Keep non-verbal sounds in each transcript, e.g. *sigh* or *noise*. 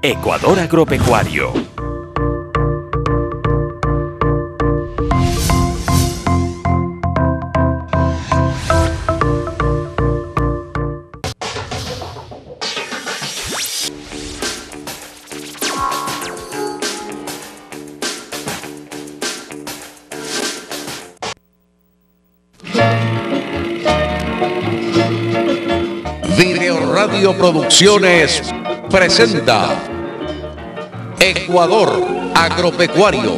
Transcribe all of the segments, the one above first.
Ecuador Agropecuario. Video Radio Producciones presenta Ecuador Agropecuario,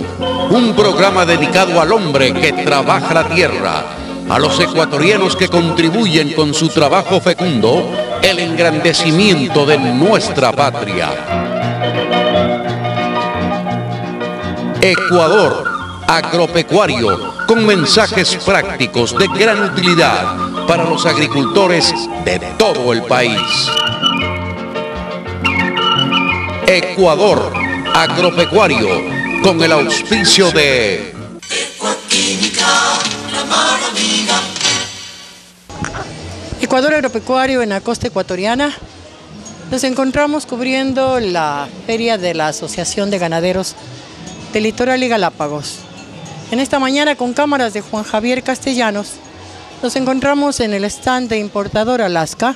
un programa dedicado al hombre que trabaja la tierra, a los ecuatorianos que contribuyen con su trabajo fecundo el engrandecimiento de nuestra patria. Ecuador Agropecuario, con mensajes prácticos de gran utilidad para los agricultores de todo el país. Ecuador Agropecuario, con el auspicio de Ecuador Agropecuario en la costa ecuatoriana. Nos encontramos cubriendo la feria de la Asociación de Ganaderos del Litoral y Galápagos. En esta mañana con cámaras de Juan Javier Castellanos nos encontramos en el stand de Importador Alaska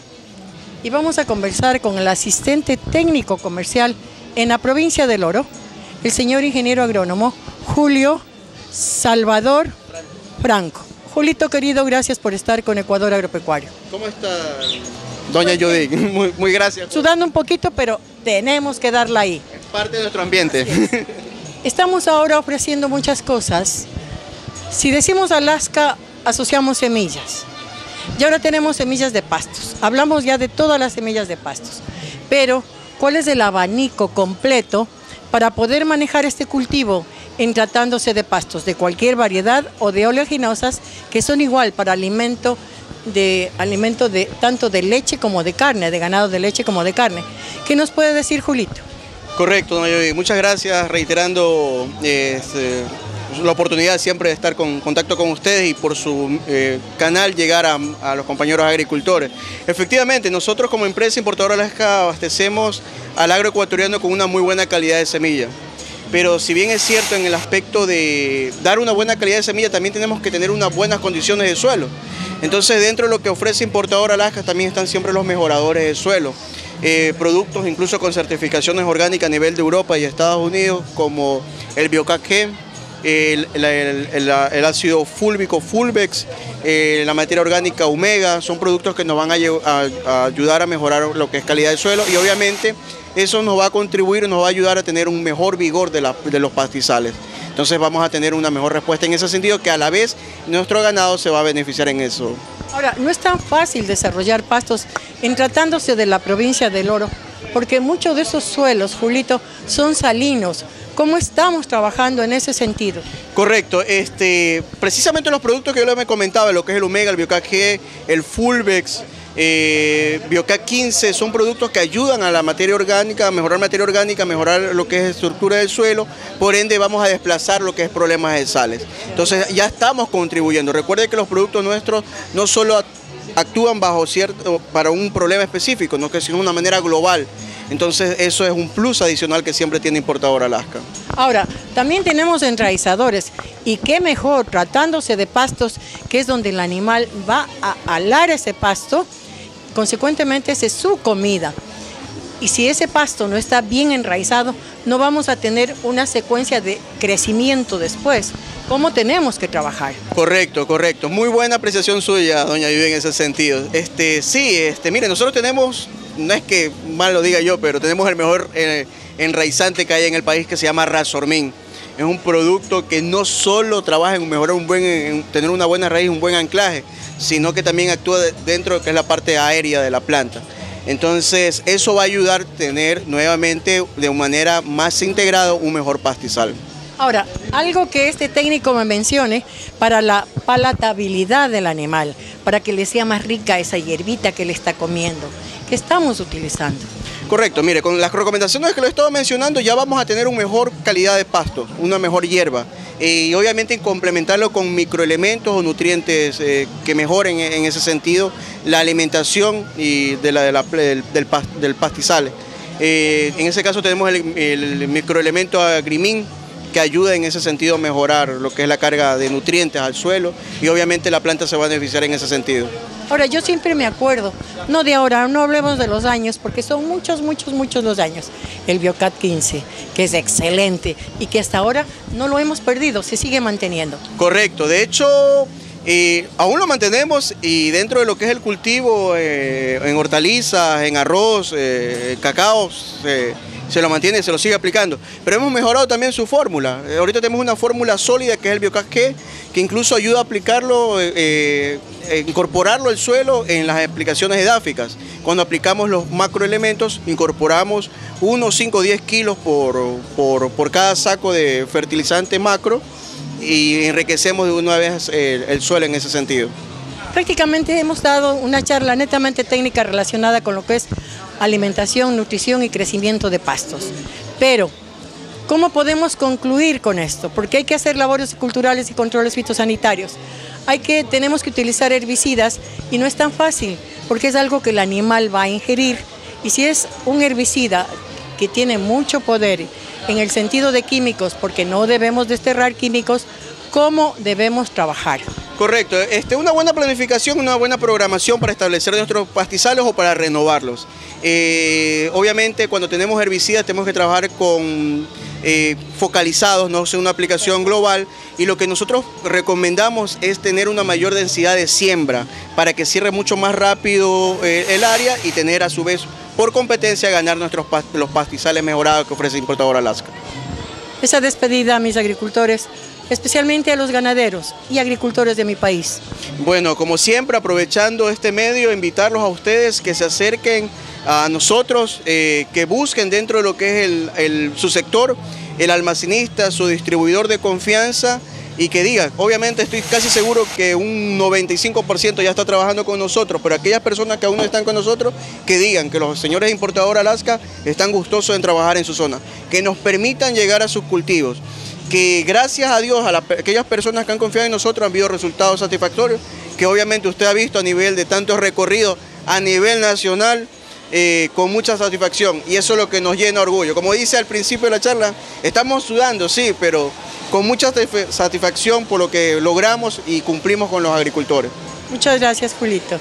y vamos a conversar con el asistente técnico comercial en la provincia del Oro, el señor ingeniero agrónomo Julio Salvador Franco. Julito querido, gracias por estar con Ecuador Agropecuario. ¿Cómo está, doña Judy? *laughs* Muy, muy gracias. Sudando un poquito, pero tenemos que darla ahí. Es parte de nuestro ambiente. Estamos ahora ofreciendo muchas cosas. Si decimos Alaska, asociamos semillas. Y ahora tenemos semillas de pastos. Hablamos ya de todas las semillas de pastos. Pero, ¿cuál es el abanico completo para poder manejar este cultivo en tratándose de pastos de cualquier variedad o de oleaginosas que son igual para alimento de alimento de tanto de leche como de carne, de ganado de leche como de carne? ¿Qué nos puede decir Julito? Correcto. Muchas gracias, reiterando este, la oportunidad siempre de estar en contacto con ustedes y por su eh, canal llegar a, los compañeros agricultores. Efectivamente, nosotros como empresa importadora Alaska abastecemos al agroecuatoriano con una muy buena calidad de semilla. Pero si bien es cierto en el aspecto de dar una buena calidad de semilla, también tenemos que tener unas buenas condiciones de suelo. Entonces dentro de lo que ofrece Importador Alaska también están siempre los mejoradores de suelo. Eh, productos incluso con certificaciones orgánicas a nivel de Europa y Estados Unidos como el BioCAC el, ácido fúlvico Fulvex, eh, la materia orgánica Omega, son productos que nos van a, ayudar a mejorar lo que es calidad del suelo y obviamente eso nos va a contribuir, nos va a ayudar a tener un mejor vigor de los pastizales. Entonces vamos a tener una mejor respuesta en ese sentido que a la vez nuestro ganado se va a beneficiar en eso. Ahora, no es tan fácil desarrollar pastos en tratándose de la provincia del Oro, porque muchos de esos suelos, Julito, son salinos. ¿Cómo estamos trabajando en ese sentido? Correcto, este, precisamente los productos que yo les comentaba, lo que es el Omega, el BioCAG, el Fulvex, eh, BioCAG 15, son productos que ayudan a la materia orgánica, a mejorar materia orgánica, a mejorar lo que es estructura del suelo, por ende vamos a desplazar lo que es problemas de sales. Entonces ya estamos contribuyendo. Recuerde que los productos nuestros no solo actúan bajo cierto, para un problema específico, no que sino de una manera global. Entonces eso es un plus adicional que siempre tiene Importador Alaska. Ahora, también tenemos enraizadores y qué mejor tratándose de pastos, que es donde el animal va a alar ese pasto, consecuentemente esa es su comida. Y si ese pasto no está bien enraizado, no vamos a tener una secuencia de crecimiento después. ¿Cómo tenemos que trabajar? Correcto, correcto. Muy buena apreciación suya, doña Vivi, en ese sentido. Este, sí, este, mire, nosotros tenemos, no es que mal lo diga yo, pero tenemos el mejor eh, enraizante que hay en el país que se llama Razormin. Es un producto que no solo trabaja en mejorar un buen, en tener una buena raíz, un buen anclaje, sino que también actúa dentro de que es la parte aérea de la planta. Entonces, eso va a ayudar a tener nuevamente de manera más integrada un mejor pastizal. Ahora, algo que este técnico me mencione para la palatabilidad del animal, para que le sea más rica esa hierbita que le está comiendo, que estamos utilizando. Correcto, mire, con las recomendaciones que le estaba mencionando ya vamos a tener una mejor calidad de pasto, una mejor hierba y obviamente complementarlo con microelementos o nutrientes eh, que mejoren en ese sentido la alimentación y de la, de la, del, del, del, pastizal. Eh, en ese caso tenemos el, el microelemento agrimín que ayuda en ese sentido a mejorar lo que es la carga de nutrientes al suelo y obviamente la planta se va a beneficiar en ese sentido. Ahora, yo siempre me acuerdo, no de ahora, no hablemos de los años, porque son muchos, muchos, muchos los años. El Biocat 15, que es excelente y que hasta ahora no lo hemos perdido, se sigue manteniendo. Correcto, de hecho, eh, aún lo mantenemos y dentro de lo que es el cultivo eh, en hortalizas, en arroz, eh, cacao, se lo mantiene, se lo sigue aplicando. Pero hemos mejorado también su fórmula. Eh, ahorita tenemos una fórmula sólida que es el Biocas que incluso ayuda a aplicarlo, eh, eh, incorporarlo al suelo en las aplicaciones edáficas. Cuando aplicamos los macroelementos, incorporamos unos 5 o 10 kilos por, por, cada saco de fertilizante macro y enriquecemos de una vez el suelo en ese sentido. Prácticamente hemos dado una charla netamente técnica relacionada con lo que es alimentación, nutrición y crecimiento de pastos. Pero, ¿cómo podemos concluir con esto? Porque hay que hacer labores culturales y controles fitosanitarios. Hay que, tenemos que utilizar herbicidas y no es tan fácil porque es algo que el animal va a ingerir. Y si es un herbicida que tiene mucho poder en el sentido de químicos, porque no debemos desterrar químicos, ¿cómo debemos trabajar? Correcto, este, una buena planificación, una buena programación para establecer nuestros pastizales o para renovarlos. Eh, obviamente cuando tenemos herbicidas tenemos que trabajar con eh, focalizados, no es una aplicación global y lo que nosotros recomendamos es tener una mayor densidad de siembra para que cierre mucho más rápido eh, el área y tener a su vez por competencia ganar nuestros los pastizales mejorados que ofrece Importador Alaska. Esa despedida mis agricultores especialmente a los ganaderos y agricultores de mi país. Bueno, como siempre, aprovechando este medio, invitarlos a ustedes que se acerquen a nosotros, eh, que busquen dentro de lo que es su sector, el almacenista, su distribuidor de confianza, y que digan, obviamente estoy casi seguro que un 95% ya está trabajando con nosotros, pero aquellas personas que aún no están con nosotros, que digan que los señores importadores Alaska están gustosos en trabajar en su zona, que nos permitan llegar a sus cultivos que gracias a Dios, a aquellas personas que han confiado en nosotros han habido resultados satisfactorios, que obviamente usted ha visto a nivel de tantos recorridos a nivel nacional, eh, con mucha satisfacción y eso es lo que nos llena orgullo. Como dice al principio de la charla, estamos sudando, sí, pero con mucha satisfacción por lo que logramos y cumplimos con los agricultores. Muchas gracias, Julito.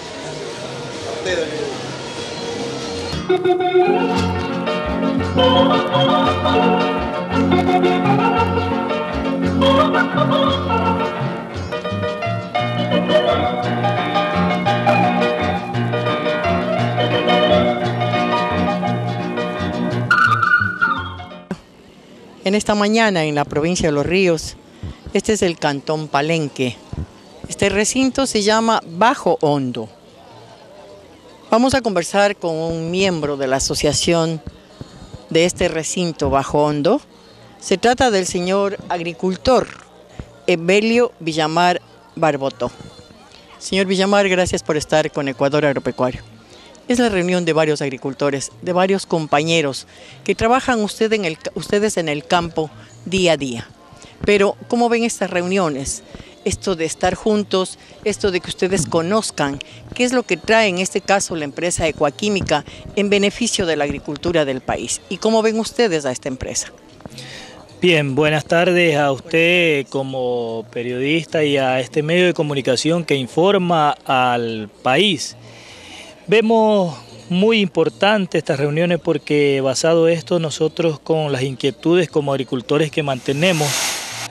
En esta mañana en la provincia de Los Ríos, este es el Cantón Palenque. Este recinto se llama Bajo Hondo. Vamos a conversar con un miembro de la asociación de este recinto Bajo Hondo. Se trata del señor agricultor Evelio Villamar Barboto. Señor Villamar, gracias por estar con Ecuador Agropecuario. Es la reunión de varios agricultores, de varios compañeros que trabajan ustedes en el campo día a día. Pero, ¿cómo ven estas reuniones? Esto de estar juntos, esto de que ustedes conozcan qué es lo que trae en este caso la empresa Ecoquímica en beneficio de la agricultura del país. ¿Y cómo ven ustedes a esta empresa? Bien, buenas tardes a usted como periodista y a este medio de comunicación que informa al país. Vemos muy importante estas reuniones porque basado esto nosotros con las inquietudes como agricultores que mantenemos,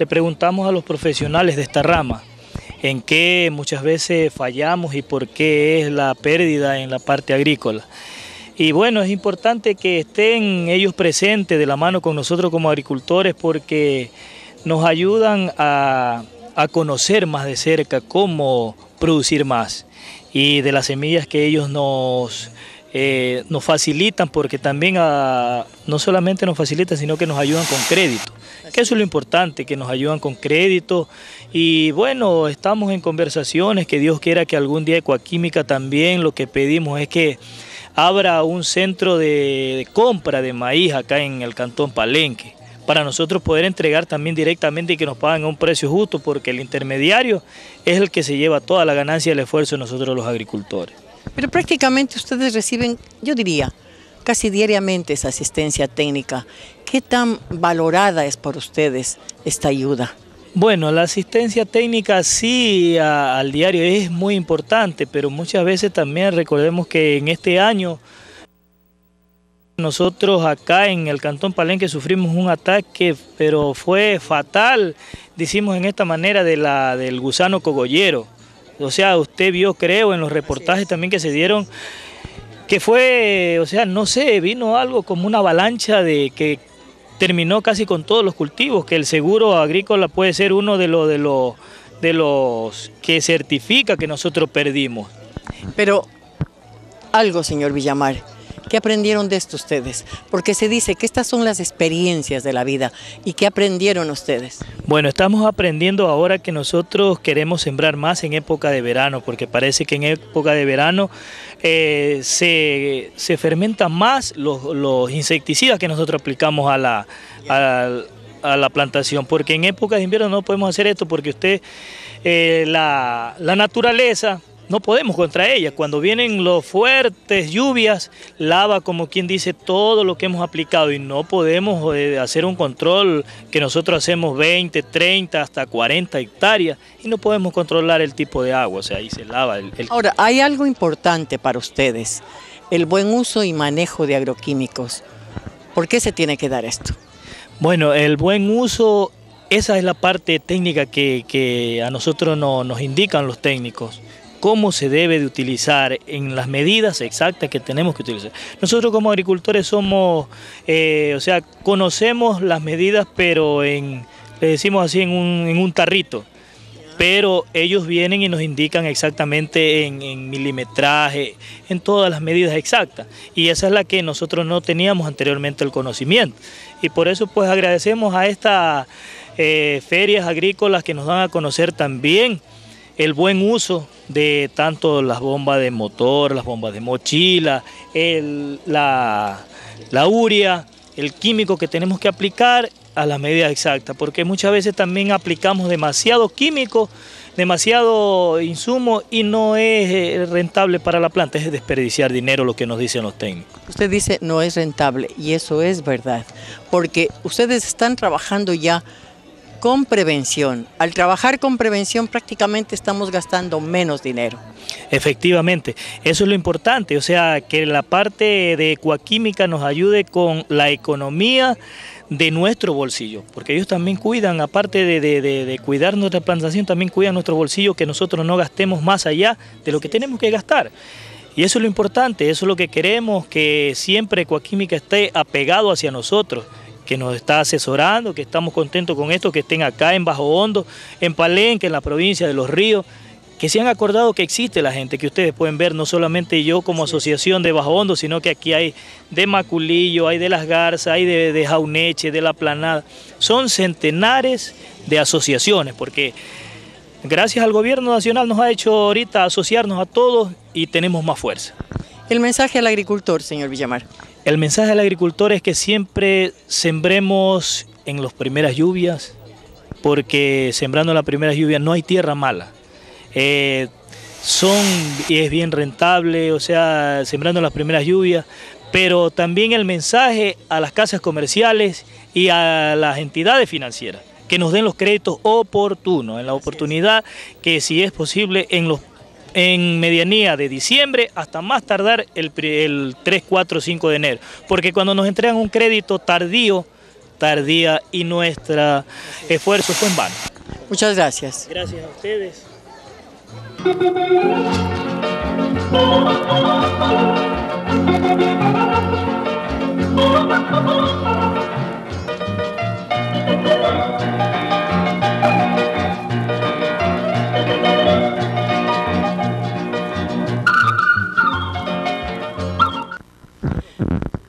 le preguntamos a los profesionales de esta rama en qué muchas veces fallamos y por qué es la pérdida en la parte agrícola. Y bueno, es importante que estén ellos presentes de la mano con nosotros como agricultores porque nos ayudan a, conocer más de cerca cómo producir más y de las semillas que ellos nos, eh, nos facilitan porque también no solamente nos facilitan sino que nos ayudan con crédito que eso es lo importante, que nos ayudan con crédito y bueno, estamos en conversaciones, que Dios quiera que algún día Ecoquímica también lo que pedimos es que abra un centro de, compra de maíz acá en el Cantón Palenque para nosotros poder entregar también directamente y que nos paguen a un precio justo, porque el intermediario es el que se lleva toda la ganancia y el esfuerzo de nosotros los agricultores. Pero prácticamente ustedes reciben, yo diría, casi diariamente esa asistencia técnica. ¿Qué tan valorada es por ustedes esta ayuda? Bueno, la asistencia técnica sí al diario es muy importante, pero muchas veces también recordemos que en este año nosotros acá en el Cantón Palenque sufrimos un ataque, pero fue fatal, decimos en esta manera, de la, del gusano cogollero. O sea, usted vio, creo, en los reportajes también que se dieron, que fue, o sea, no sé, vino algo como una avalancha de que terminó casi con todos los cultivos, que el seguro agrícola puede ser uno de, los de, los de los que certifica que nosotros perdimos. Pero algo, señor Villamar, ¿Qué aprendieron de esto ustedes? Porque se dice que estas son las experiencias de la vida. ¿Y qué aprendieron ustedes? Bueno, estamos aprendiendo ahora que nosotros queremos sembrar más en época de verano, porque parece que en época de verano eh, se, fermentan más los, insecticidas que nosotros aplicamos a la, a, la plantación, porque en época de invierno no podemos hacer esto porque usted, eh, la, la naturaleza no podemos contra ella. Cuando vienen los fuertes lluvias, lava como quien dice todo lo que hemos aplicado y no podemos eh, hacer un control que nosotros hacemos 20, 30, hasta 40 hectáreas y no podemos controlar el tipo de agua, o sea, ahí se lava. El, Ahora, hay algo importante para ustedes, el buen uso y manejo de agroquímicos. ¿Por qué se tiene que dar esto? Bueno, el buen uso, esa es la parte técnica que, a nosotros nos indican los técnicos cómo se debe de utilizar en las medidas exactas que tenemos que utilizar. Nosotros como agricultores somos, eh, o sea, conocemos las medidas, pero en, le decimos así, en un, tarrito pero ellos vienen y nos indican exactamente en, en, milimetraje, en todas las medidas exactas. Y esa es la que nosotros no teníamos anteriormente el conocimiento. Y por eso pues agradecemos a estas eh, ferias agrícolas que nos dan a conocer también el buen uso de tanto las bombas de motor, las bombas de mochila, la, la uria, el químico que tenemos que aplicar a las medidas exactas, porque muchas veces también aplicamos demasiado químico, demasiado insumo y no es eh, rentable para la planta, es desperdiciar dinero lo que nos dicen los técnicos. Usted dice no es rentable y eso es verdad, porque ustedes están trabajando ya con prevención. Al trabajar con prevención prácticamente estamos gastando menos dinero. Efectivamente, eso es lo importante, o sea, que la parte de ecuaquímica nos ayude con la economía de nuestro bolsillo, porque ellos también cuidan, aparte de, de, cuidar nuestra plantación, también cuidan nuestro bolsillo, que nosotros no gastemos más allá de lo que tenemos que gastar. Y eso es lo importante, eso es lo que queremos, que siempre Ecuaquímica esté apegado hacia nosotros, que nos está asesorando, que estamos contentos con esto, que estén acá en Bajo Hondo, en Palenque, en la provincia de Los Ríos, que se han acordado que existe la gente, que ustedes pueden ver, no solamente yo como asociación de Bajo Hondo, sino que aquí hay de Maculillo, hay de Las Garzas, hay de, de Jauneche, de La Planada. Son centenares de asociaciones, porque gracias al gobierno nacional nos ha hecho ahorita asociarnos a todos y tenemos más fuerza. El mensaje al agricultor, señor Villamar. El mensaje al agricultor es que siempre sembremos en las primeras lluvias, porque sembrando en las primeras lluvias no hay tierra mala. Eh, son y es bien rentable, o sea, sembrando en las primeras lluvias, pero también el mensaje a las casas comerciales y a las entidades financieras que nos den los créditos oportunos, en la oportunidad que si es posible en los en medianía de diciembre hasta más tardar el, el 3, 4, 5 de enero. Porque cuando nos entregan un crédito tardío, tardía y nuestro esfuerzo fue en vano. Muchas gracias. Gracias a ustedes.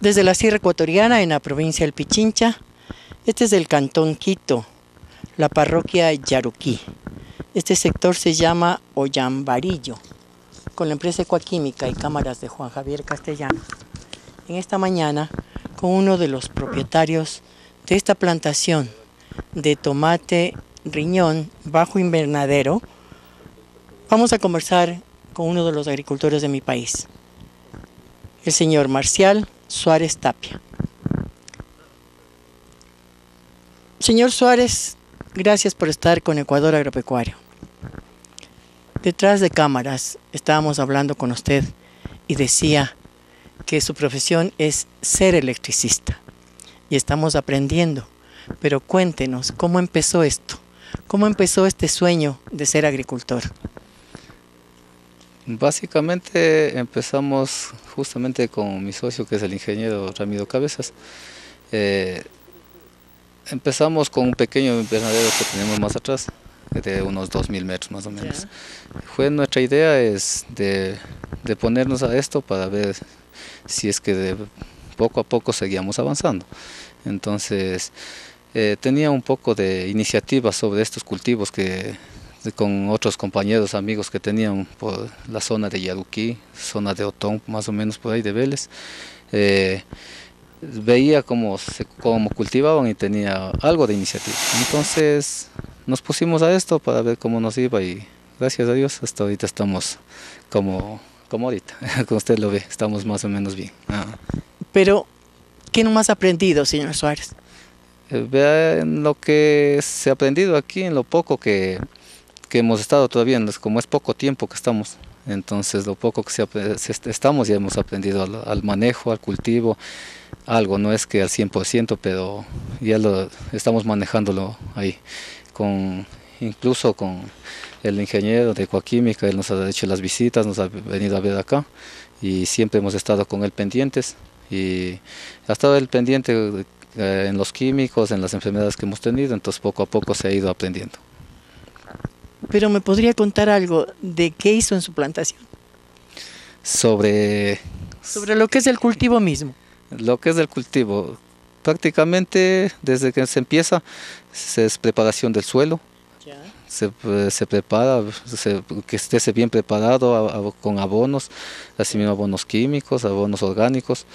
Desde la Sierra Ecuatoriana, en la provincia del Pichincha, este es el Cantón Quito, la parroquia Yaruquí. Este sector se llama Ollambarillo, con la empresa Ecoquímica y cámaras de Juan Javier Castellano. En esta mañana, con uno de los propietarios de esta plantación de tomate riñón bajo invernadero, vamos a conversar con uno de los agricultores de mi país, el señor Marcial Suárez Tapia. Señor Suárez, gracias por estar con Ecuador Agropecuario. Detrás de cámaras estábamos hablando con usted y decía que su profesión es ser electricista y estamos aprendiendo. Pero cuéntenos, ¿cómo empezó esto? ¿Cómo empezó este sueño de ser agricultor? Básicamente empezamos justamente con mi socio, que es el ingeniero Ramiro Cabezas. Eh, Empezamos con un pequeño invernadero que tenemos más atrás, de unos 2.000 metros más o menos. Fue nuestra idea es de, ponernos a esto para ver si es que de poco a poco seguíamos avanzando. Entonces eh, tenía un poco de iniciativa sobre estos cultivos que con otros compañeros, amigos que tenían por la zona de Yaruquí, zona de Otón, más o menos por ahí de Vélez. Eh, veía cómo, se, cómo cultivaban y tenía algo de iniciativa. Entonces nos pusimos a esto para ver cómo nos iba y gracias a Dios hasta ahorita estamos como, como ahorita, *laughs* como usted lo ve, estamos más o menos bien. Pero, ¿qué no más ha aprendido, señor Suárez? Eh, vea en lo que se ha aprendido aquí, en lo poco que, que hemos estado todavía, como es poco tiempo que estamos, entonces lo poco que se, estamos ya hemos aprendido al, al manejo, al cultivo, algo, no es que al 100%, pero ya lo estamos manejándolo ahí, con, incluso con el ingeniero de Ecoquímica, él nos ha hecho las visitas, nos ha venido a ver acá y siempre hemos estado con él pendientes. Y ha estado él pendiente eh, en los químicos, en las enfermedades que hemos tenido, entonces poco a poco se ha ido aprendiendo. Pero me podría contar algo de qué hizo en su plantación. Sobre... Sobre lo que es el cultivo mismo. Lo que es el cultivo, prácticamente desde que se empieza es preparación del suelo. Se, se, prepara, que esté bien preparado con abonos, así mismo abonos químicos, abonos orgánicos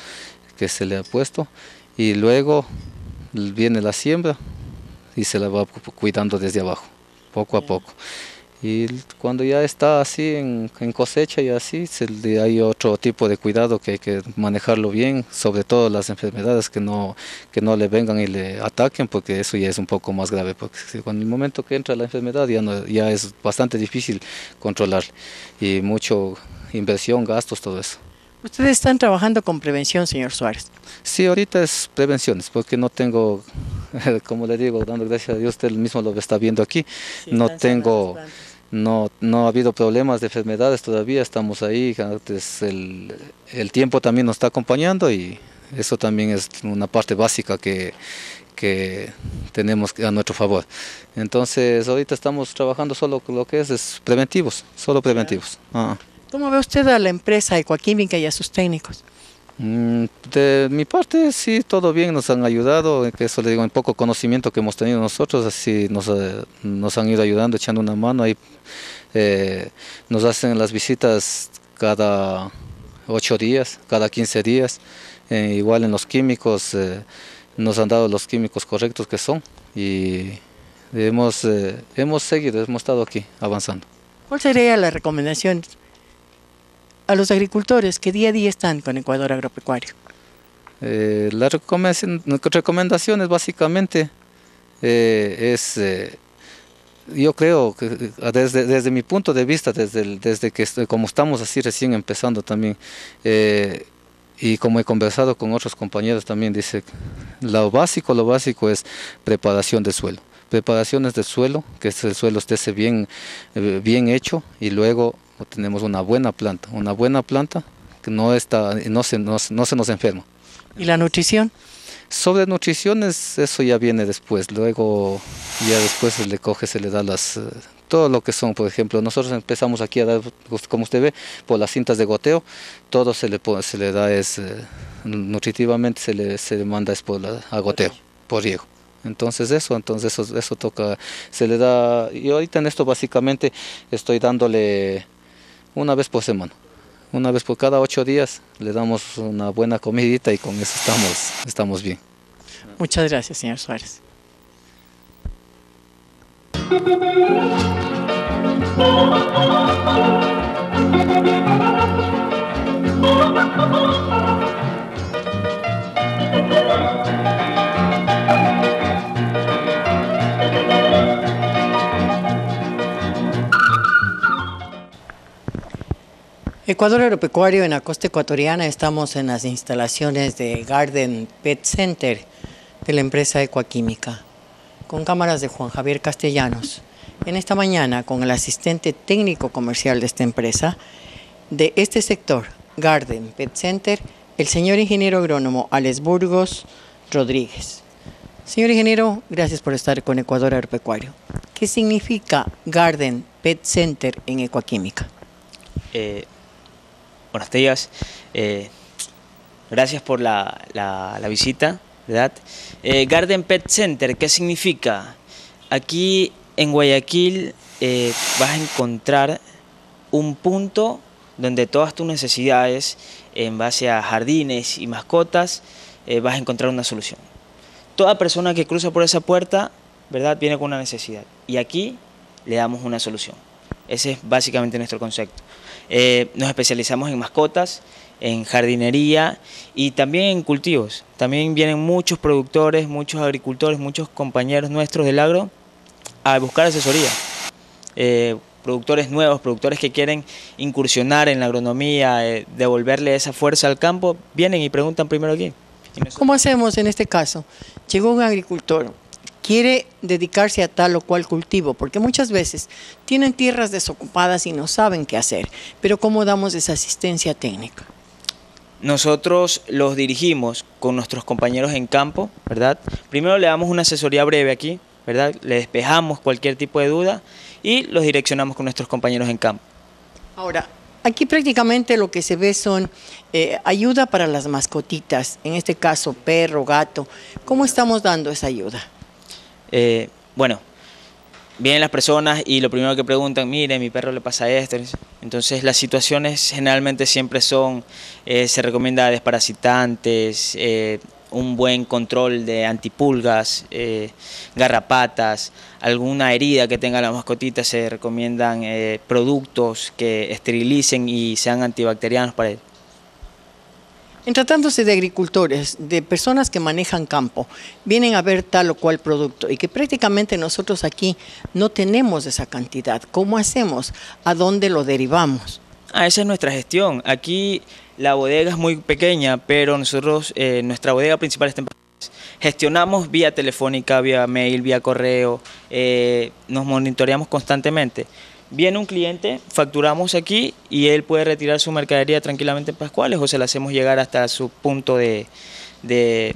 que se le ha puesto y luego viene la siembra y se la va cuidando desde abajo, poco a poco. Y cuando ya está así en, cosecha y así se, hay otro tipo de cuidado que hay que manejarlo bien sobre todo las enfermedades que no que no le vengan y le ataquen porque eso ya es un poco más grave porque con el momento que entra la enfermedad ya no, ya es bastante difícil controlar y mucho inversión gastos todo eso. Ustedes están trabajando con prevención señor Suárez. Sí ahorita es prevenciones porque no tengo *laughs* como le digo dando gracias a Dios usted mismo lo está viendo aquí no tengo no, no ha habido problemas de enfermedades todavía, estamos ahí, el, el tiempo también nos está acompañando y eso también es una parte básica que, que tenemos a nuestro favor. Entonces ahorita estamos trabajando solo con lo que es, es preventivos, solo preventivos. Ah. ¿Cómo ve usted a la empresa Ecoquímica y a sus técnicos? Mm, de mi parte sí, todo bien, nos han ayudado, eso le digo, en poco conocimiento que hemos tenido nosotros, así nos, eh, han ido ayudando, echando una mano, ahí eh, nos hacen las visitas cada ocho días, cada 15 días, eh, igual en los químicos, nos han dado los químicos correctos que son y hemos, hemos seguido, hemos estado aquí avanzando. ¿Cuál sería la recomendación a los agricultores que día a día están con Ecuador Agropecuario? Eh, las recomendaciones básicamente eh, es, eh, yo creo que eh, desde, desde mi punto de vista, desde, desde que como estamos así recién empezando también, y como he conversado con otros compañeros también, dice, lo básico, lo básico es preparación del suelo. Preparaciones del suelo, que el suelo esté bien, bien hecho y luego tenemos una buena planta, una buena planta que no, está, no, se, no, se nos enferma. ¿Y la nutrición? Sobre nutrición eso ya viene después, luego ya después se le coge, se le da las, eh, todo lo que son, por ejemplo, nosotros empezamos aquí a dar, pues, como usted ve, por las cintas de goteo, todo se le, se le da es, eh, nutritivamente se le, se manda es por a goteo, por riego. Entonces eso, entonces eso, eso toca, se le da, y ahorita en esto básicamente estoy dándole una vez por semana. Una vez por cada ocho días le damos una buena comidita y con eso estamos, estamos bien. Muchas gracias, señor Suárez. *laughs* Ecuador Agropecuario en la costa ecuatoriana estamos en las instalaciones de Garden Pet Center de la empresa Ecuaquímica, con cámaras de Juan Javier Castellanos. En esta mañana con el asistente técnico comercial de esta empresa, de este sector, Garden Pet Center, el señor ingeniero agrónomo Alex Burgos Rodríguez. Señor ingeniero, gracias por estar con Ecuador Agropecuario. ¿Qué significa Garden Pet Center en Ecuaquímica? Eh, buenos días. Eh, gracias por la, la, visita, ¿verdad? Eh, Garden Pet Center, ¿qué significa? Aquí en Guayaquil eh, vas a encontrar un punto donde todas tus necesidades en base a jardines y mascotas vas a encontrar una solución. Toda persona que cruza por esa puerta, ¿verdad? Viene con una necesidad y aquí le damos una solución. Ese es básicamente nuestro concepto. Eh, nos especializamos en mascotas, en jardinería y también en cultivos. También vienen muchos productores, muchos agricultores, muchos compañeros nuestros del agro a buscar asesoría. Eh, productores nuevos, productores que quieren incursionar en la agronomía, eh, devolverle esa fuerza al campo, vienen y preguntan primero aquí. ¿Cómo hacemos en este caso? Llegó un agricultor, quiere dedicarse a tal o cual cultivo, porque muchas veces tienen tierras desocupadas y no saben qué hacer, pero ¿cómo damos esa asistencia técnica? Nosotros los dirigimos con nuestros compañeros en campo, ¿verdad? Primero le damos una asesoría breve aquí, ¿verdad? Le despejamos cualquier tipo de duda y los direccionamos con nuestros compañeros en campo. Ahora, aquí prácticamente lo que se ve son eh, ayuda para las mascotitas, en este caso perro, gato. ¿Cómo estamos dando esa ayuda? Eh, bueno, vienen las personas y lo primero que preguntan, mire, mi perro le pasa esto. Entonces las situaciones generalmente siempre son, eh, se recomienda desparasitantes, eh, un buen control de antipulgas, eh, garrapatas, alguna herida que tenga la mascotita, se recomiendan productos que esterilicen y sean antibacterianos para él. En tratándose de agricultores, de personas que manejan campo, vienen a ver tal o cual producto y que prácticamente nosotros aquí no tenemos esa cantidad. ¿Cómo hacemos? ¿A dónde lo derivamos? Ah, esa es nuestra gestión. Aquí la bodega es muy pequeña, pero nosotros, eh, nuestra bodega principal está en. Gestionamos vía telefónica, vía mail, vía correo, eh, nos monitoreamos constantemente. Viene un cliente, facturamos aquí y él puede retirar su mercadería tranquilamente en Pascuales o se la hacemos llegar hasta su punto de, de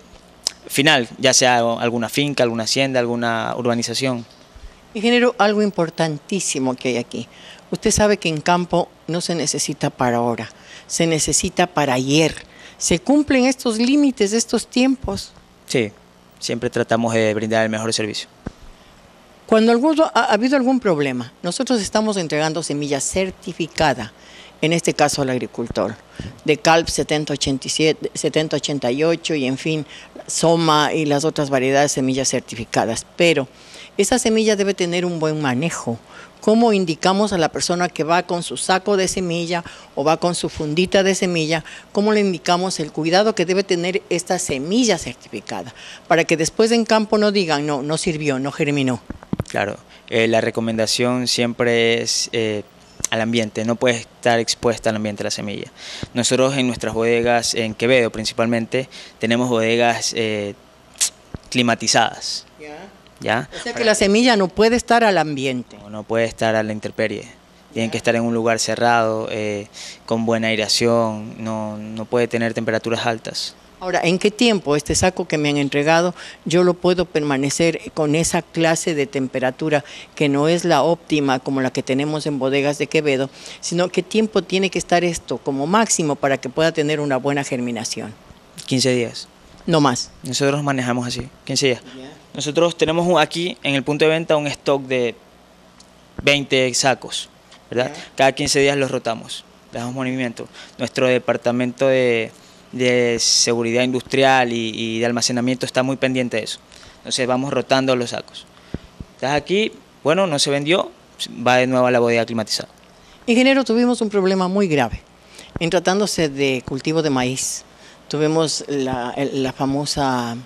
final, ya sea alguna finca, alguna hacienda, alguna urbanización. Ingeniero, algo importantísimo que hay aquí. Usted sabe que en campo no se necesita para ahora, se necesita para ayer. ¿Se cumplen estos límites, estos tiempos? Sí, siempre tratamos de brindar el mejor servicio. Cuando alguno, ha, ha habido algún problema, nosotros estamos entregando semilla certificada, en este caso al agricultor, de CALP 7087, 7088 y en fin, Soma y las otras variedades de semillas certificadas. Pero esa semilla debe tener un buen manejo. ¿Cómo indicamos a la persona que va con su saco de semilla o va con su fundita de semilla? ¿Cómo le indicamos el cuidado que debe tener esta semilla certificada? Para que después en campo no digan, no, no sirvió, no germinó. Claro, eh, la recomendación siempre es eh, al ambiente, no puede estar expuesta al ambiente la semilla. Nosotros en nuestras bodegas, en Quevedo principalmente, tenemos bodegas eh, climatizadas. ¿ya? O sea que la semilla no puede estar al ambiente. No, no puede estar a la intemperie. Tienen que estar en un lugar cerrado, eh, con buena aireación, no, no puede tener temperaturas altas. Ahora, ¿en qué tiempo este saco que me han entregado yo lo puedo permanecer con esa clase de temperatura que no es la óptima como la que tenemos en bodegas de Quevedo, sino qué tiempo tiene que estar esto como máximo para que pueda tener una buena germinación? 15 días. No más. Nosotros manejamos así, 15 días. Nosotros tenemos aquí en el punto de venta un stock de 20 sacos, ¿verdad? Cada 15 días los rotamos, le damos movimiento. Nuestro departamento de, de seguridad industrial y, de almacenamiento está muy pendiente de eso. Entonces vamos rotando los sacos. Estás aquí, bueno, no se vendió, va de nuevo a la bodega climatizada. Ingeniero, tuvimos un problema muy grave en tratándose de cultivo de maíz. tuvimos la, la famosa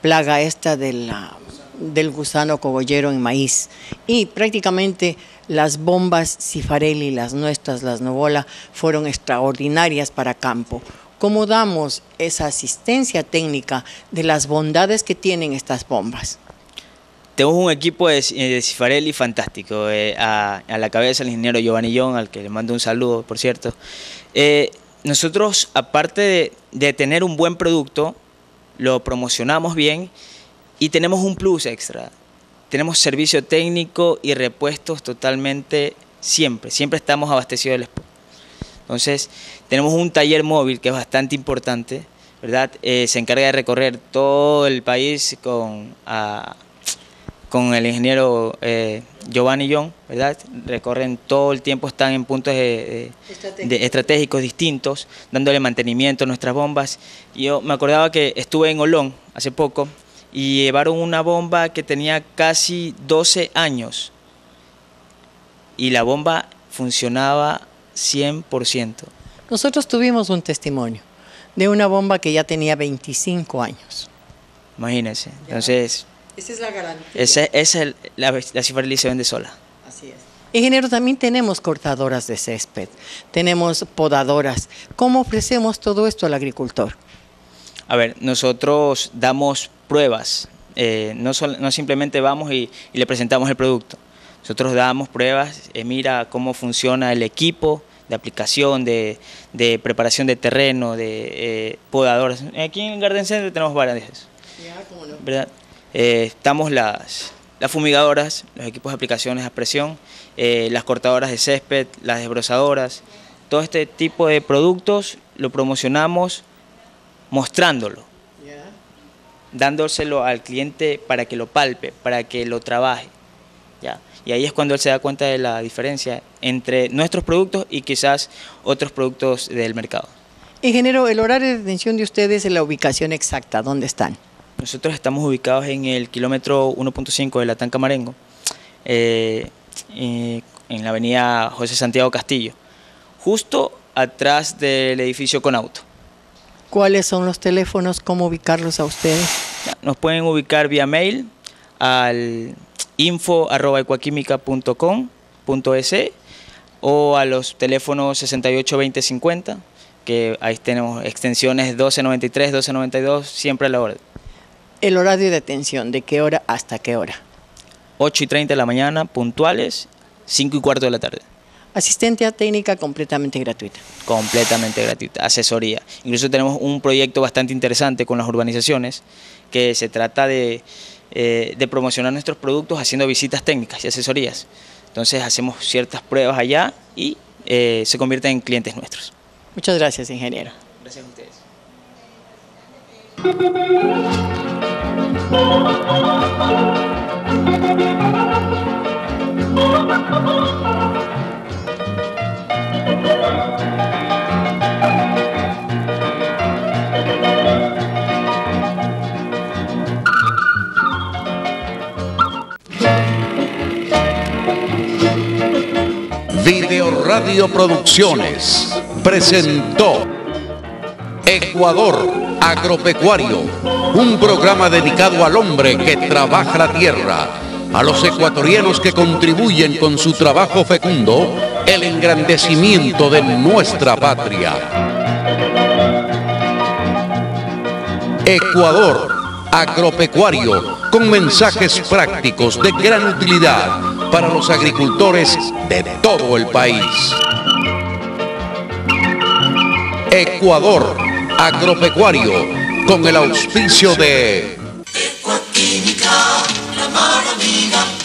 plaga esta de la, del gusano cogollero en maíz y prácticamente las bombas Cifarelli, las nuestras, las Novola, fueron extraordinarias para campo. ¿Cómo damos esa asistencia técnica de las bondades que tienen estas bombas? Tenemos un equipo de, de Cifarelli fantástico, eh, a, la cabeza el ingeniero Giovanni John, al que le mando un saludo, por cierto. Eh, nosotros, aparte de, de tener un buen producto, lo promocionamos bien y tenemos un plus extra. Tenemos servicio técnico y repuestos totalmente siempre, siempre estamos abastecidos del spot. Entonces, tenemos un taller móvil que es bastante importante, ¿verdad? Eh, se encarga de recorrer todo el país con, a, con el ingeniero eh, Giovanni John, ¿verdad? Recorren todo el tiempo, están en puntos de, de, de estratégicos distintos, dándole mantenimiento a nuestras bombas. Yo me acordaba que estuve en Olón hace poco y llevaron una bomba que tenía casi 12 años y la bomba funcionaba 100%. Nosotros tuvimos un testimonio de una bomba que ya tenía 25 años. Imagínense, entonces... Esa es la garantía. Esa, esa es la, la cifra se vende sola. Así es. Ingeniero, también tenemos cortadoras de césped, tenemos podadoras. ¿Cómo ofrecemos todo esto al agricultor? A ver, nosotros damos pruebas, eh, no, sol, no, simplemente vamos y, y, le presentamos el producto. Nosotros damos pruebas, eh, mira cómo funciona el equipo de aplicación, de, de preparación de terreno, de eh, podadoras. Aquí en Garden Center tenemos varias de esas. No. ¿verdad? Eh, estamos las, las fumigadoras, los equipos de aplicaciones a presión, eh, las cortadoras de césped, las desbrozadoras, todo este tipo de productos lo promocionamos mostrándolo, dándoselo al cliente para que lo palpe, para que lo trabaje. ¿ya? Y ahí es cuando él se da cuenta de la diferencia entre nuestros productos y quizás otros productos del mercado. Ingeniero, el horario de detención de ustedes es la ubicación exacta, ¿dónde están? Nosotros estamos ubicados en el kilómetro 1.5 de la Tanca Marengo, eh, eh, en la avenida José Santiago Castillo, justo atrás del edificio Conauto. ¿Cuáles son los teléfonos? ¿Cómo ubicarlos a ustedes? Nos pueden ubicar vía mail al info.ecuaquímica.com.es o a los teléfonos 682050, que ahí tenemos extensiones 1293, 1292, siempre a la orden. El horario de atención, ¿de qué hora hasta qué hora? 8 y 30 de la mañana, puntuales, 5 y cuarto de la tarde. Asistencia técnica completamente gratuita. Completamente gratuita, asesoría. Incluso tenemos un proyecto bastante interesante con las urbanizaciones que se trata de, eh, de promocionar nuestros productos haciendo visitas técnicas y asesorías. Entonces hacemos ciertas pruebas allá y eh, se convierten en clientes nuestros. Muchas gracias, ingeniero. Gracias a ustedes. Video Radio Producciones presentó Ecuador Agropecuario, un programa dedicado al hombre que trabaja la tierra, a los ecuatorianos que contribuyen con su trabajo fecundo el engrandecimiento de nuestra patria. Ecuador Agropecuario, con mensajes prácticos de gran utilidad para los agricultores de todo el país. Ecuador Agropecuario, con el auspicio de la.